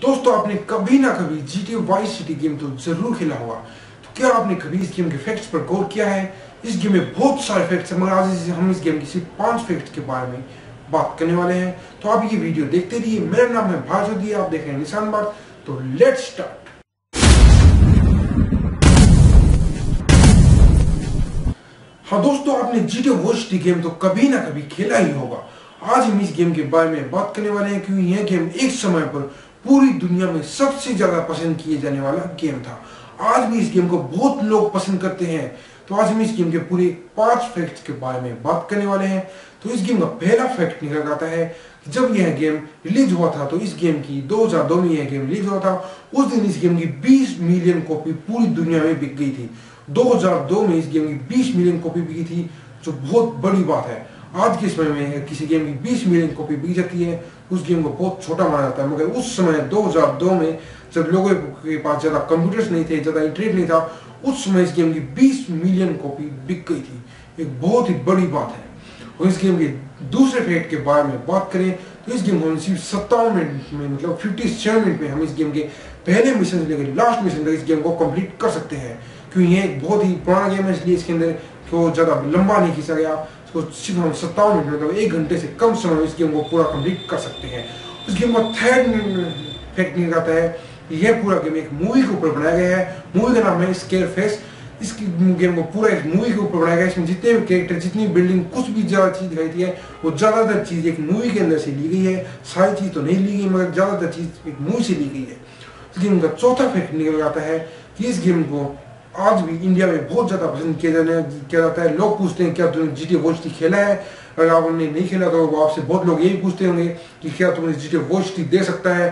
दोस्तों, आपने कभी ना कभी G T vice city game तो ज़रूर खेला होगा। तो क्या आपने कभी इस गेम के फैक्ट्स पर गौर किया है? इस गेम में बहुत सारे फैक्ट्स हैं, मगर आज हम इस गेम की सिर्फ़ पाँच फैक्ट्स के बारे में बात करने वाले हैं। तो आप ये वीडियो देखते रहिए। मेरा नाम है भाजोदी आप देख रहे हैं निशान बात तो लेट्स स्टार्ट हाँ दोस्तों, आपने जी टी वॉच गेम तो कभी ना कभी खेला ही होगा। आज हम इस गेम के बारे में बात करने वाले हैं, क्योंकि यह गेम एक समय पर पूरी दुनिया में सबसे ज़्यादा पसंद किए जाने वाला गेम था। आज भी इस गेम को बहुत लोग पसंद करते हैं। तो आज हम इस गेम के पूरे पाँच फैक्ट्स के बारे में बात करने वाले हैं। तो इस गेम का पहला फैक्ट निकल आता है कि जब यह गेम रिलीज़ हुआ था तो इस गेम की 2002 में यह गेम रिलीज़ हुआ था। उस दिन इस गेम की 20 मिलियन कॉपी पूरी दुनिया में बिक गई थी। 2002 में इस गेम की 20 मिलियन कॉपी बिकी थी, जो बहुत बड़ी बात है। आज के समय में किसी गेम की 20 मिलियन कॉपी बिक जाती है, उस गेम को बहुत छोटा माना जाता है। मगर उस समय 2002 में जब लोगों के पास ज़्यादा कंप्यूटर्स नहीं थे, ज़्यादा इंटरनेट नहीं था, उस समय इस गेम की 20 मिलियन कॉपी बिक गई थी। एक बहुत ही बड़ी बात है। और इस गेम के दूसरे फैक्ट के बारे में बात करें तो इस गेम को सिर्फ़ सत्तावन मिनट में मतलब फिफ्टी सेवन मिनट में हम इस गेम के पहले मिशन से लेकर लास्ट मिशन तक इस गेम को कंप्लीट कर सकते हैं। क्योंकि ये एक बहुत ही पुराना गेम है, इसलिए इसके अंदर को ज़्यादा लंबा नहीं खींचा गया। तो सिर्फ़ हम सत्तावन मिनट मतलब एक घंटे से कम समय में इस गेम को पूरा कंप्लीट कर सकते हैं। उस गेम का थर्ड फैक्ट निकलता है यह पूरा गेम एक मूवी के ऊपर बनाया गया है। मूवी का नाम है स्केयर फेस इस गेम को पूरा एक मूवी के ऊपर बनाया गया इसमें जितने भी कैरेक्टर जितनी बिल्डिंग कुछ भी ज़्यादा चीज़ दिखाई दी है, वो ज़्यादातर चीज़ एक मूवी के अंदर से ली गई है। सारी चीज़ तो नहीं ली गई, मगर ज़्यादातर चीज़ एक मूवी से ली गई है। इस गेम का चौथा फैक्ट निकल आता है कि इस गेम को आज भी इंडिया में बहुत ज़्यादा पसंद किया जाने, किया जाता है। लोग पूछते हैं, क्या तुमने जी टी वॉच खेला है? अगर आपने नहीं खेला तो आपसे बहुत लोग यही पूछते होंगे कि क्या तुमने जी टी वॉच दे सकता है?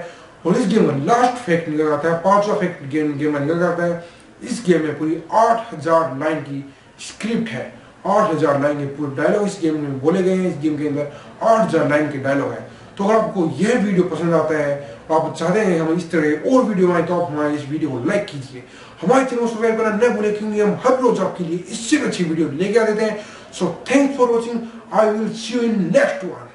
और इस गेम में लास्ट फैक्ट निकल आता है, पांचवा फैक्ट गेम गेम निकल जाता है। इस गेम में पूरी आठ हज़ार लाइन की स्क्रिप्ट है। आठ हज़ार लाइन के पूरे डायलॉग इस गेम में बोले गए हैं। इस गेम के अंदर आठ हज़ार लाइन के डायलॉग है। तो अगर आपको यह वीडियो पसंद आता है आप चाहते हैं हम इस तरह और वीडियो बनाए तो आप हमारे इस वीडियो को लाइक कीजिए। हमारे चैनल को सब्सक्राइब करना न भूलें, क्योंकि हम हर रोज आपके लिए इससे अच्छी वीडियो लेके आ देते हैं। So thanks for watching I will see you in next one